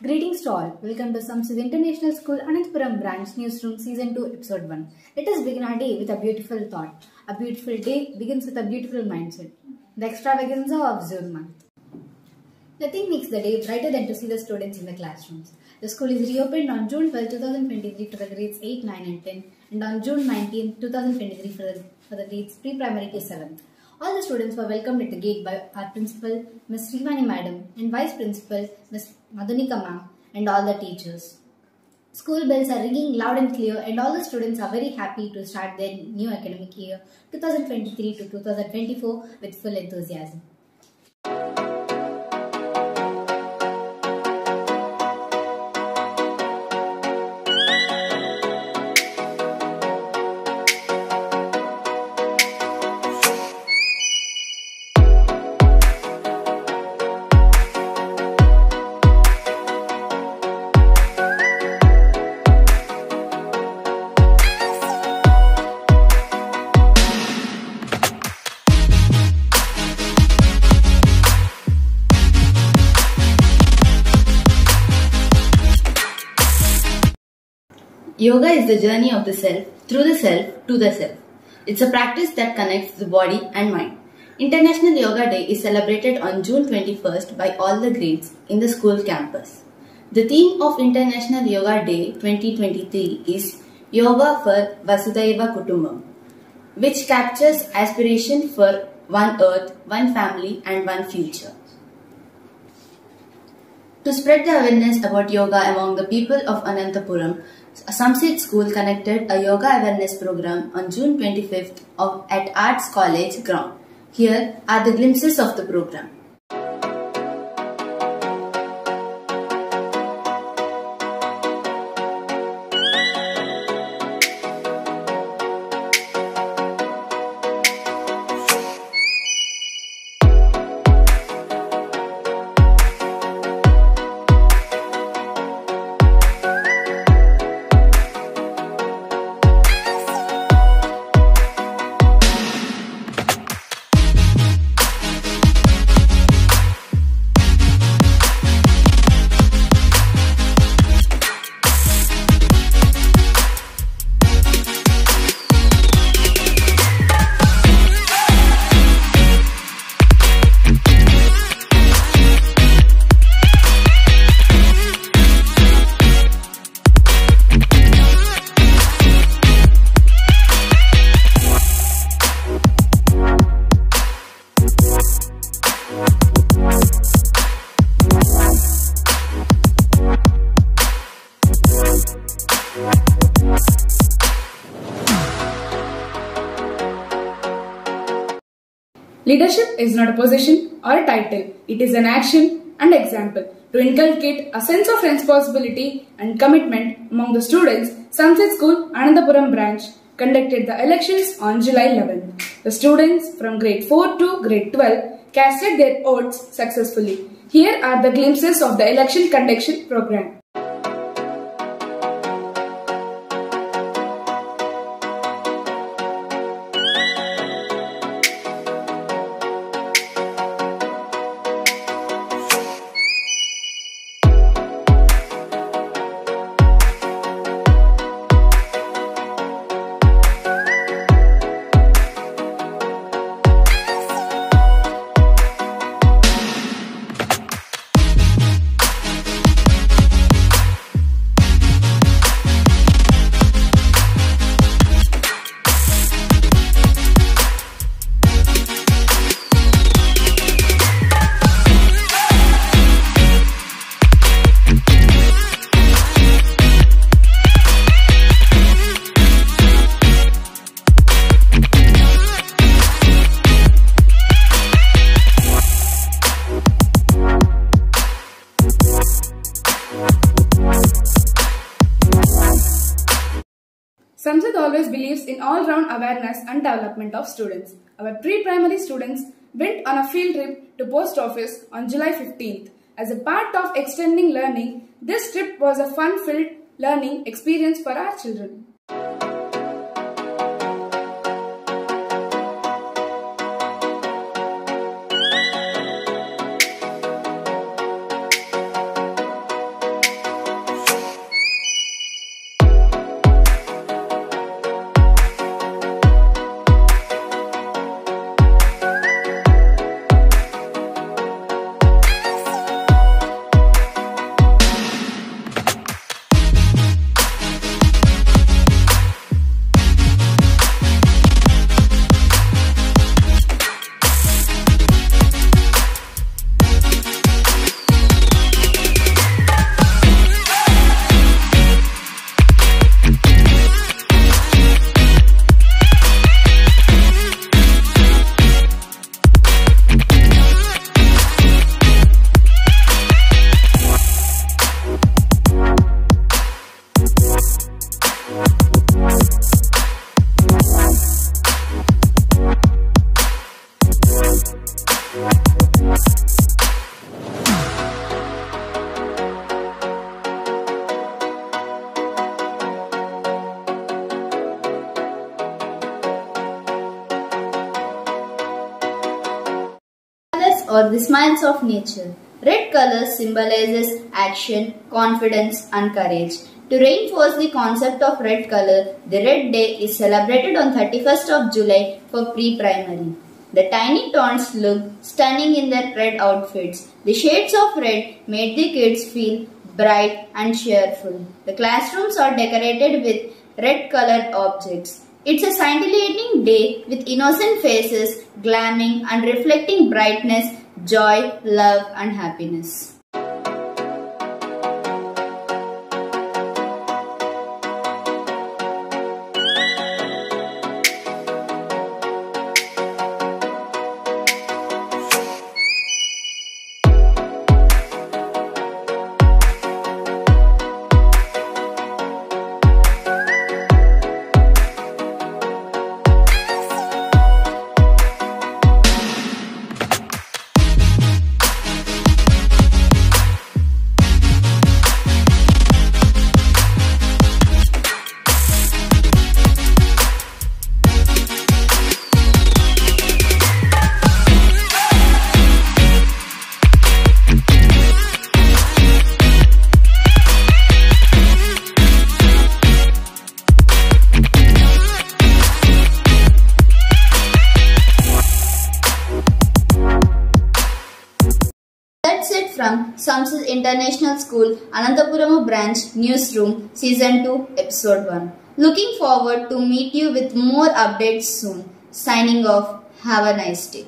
Greetings to all. Welcome to Samsidh International School, Ananthapuram Branch, Newsroom, Season 2, Episode 1. Let us begin our day with a beautiful thought. A beautiful day begins with a beautiful mindset. The extravaganza of June month. Nothing makes the day brighter than to see the students in the classrooms. The school is reopened on June 12, 2023 for the grades 8, 9 and 10 and on June 19, 2023 for the, for the grades pre-primary to 7th. All the students were welcomed at the gate by our principal, Ms. Srivani madam and vice principal, Ms. Madhunika ma'am and all the teachers. School bells are ringing loud and clear and all the students are very happy to start their new academic year 2023 to 2024 with full enthusiasm. Yoga is the journey of the self, through the self, to the self. It's a practice that connects the body and mind. International Yoga Day is celebrated on June 21st by all the grades in the school campus. The theme of International Yoga Day 2023 is Yoga for Vasudhaiva Kutumbakam, which captures aspiration for one earth, one family and one future. To spread the awareness about yoga among the people of Ananthapuram, Samsidh School conducted a yoga awareness program on June 25th of, at Arts College ground. Here are the glimpses of the program. Leadership is not a position or a title, it is an action and example. To inculcate a sense of responsibility and commitment among the students, Samsidh School Ananthapuram branch conducted the elections on July 11. The students from grade 4 to grade 12 casted their votes successfully. Here are the glimpses of the election conduction program. Samsidh always believes in all-round awareness and development of students. Our pre-primary students went on a field trip to post office on July 15th. As a part of extending learning, this trip was a fun-filled learning experience for our children. or the smiles of nature. Red color symbolizes action, confidence and courage. To reinforce the concept of red color, the Red Day is celebrated on 31st of July for pre-primary. The tiny tots look stunning in their red outfits. The shades of red made the kids feel bright and cheerful. The classrooms are decorated with red colored objects. It's a scintillating day with innocent faces, glamming and reflecting brightness, joy, love and happiness. From Samsidh International School, Anantapuramu Branch Newsroom, Season 2, Episode 1. Looking forward to meet you with more updates soon. Signing off. Have a nice day.